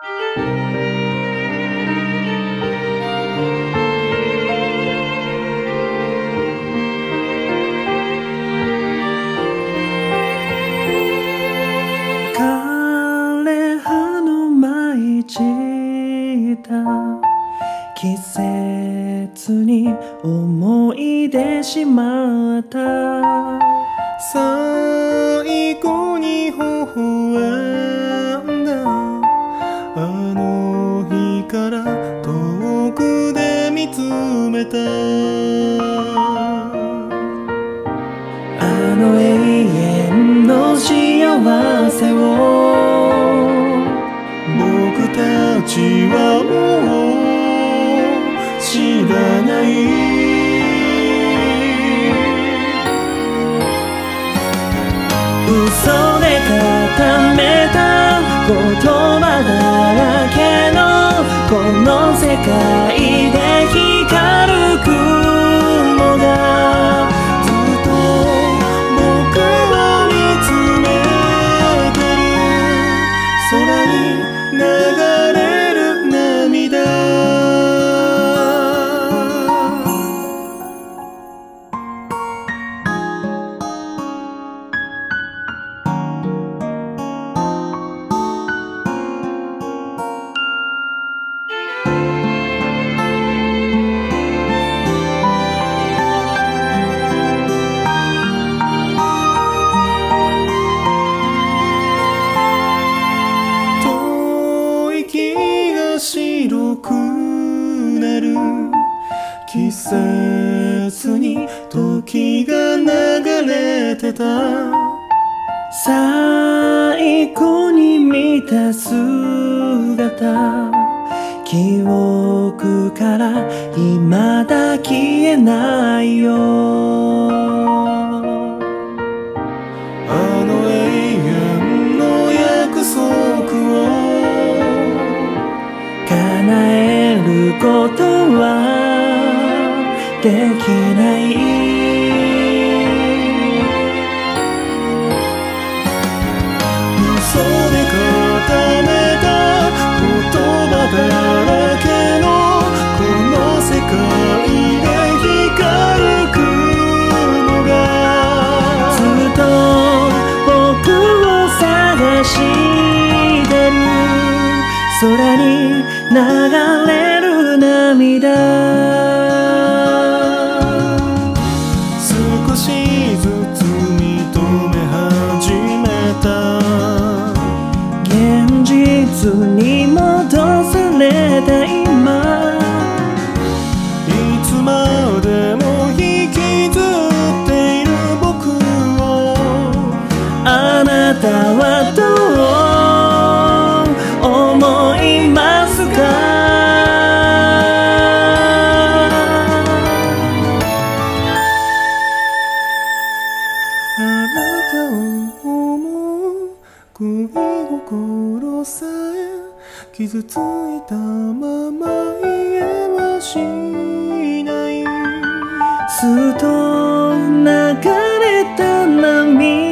枯葉の舞い散った季節に思い出しまった。最後に微笑幸せを僕たちはもう知らない嘘で固めた言葉だらけのこの世界くなる季節に時が流れてた。最後に見た姿。記憶から未だ消えないよ。できない。嘘で固めた言葉だらけのこの世界で光る雲が。ずっと僕を探してる空に流れる涙。need. 恋心さえ傷ついたまま言えはしない。すっと流れた涙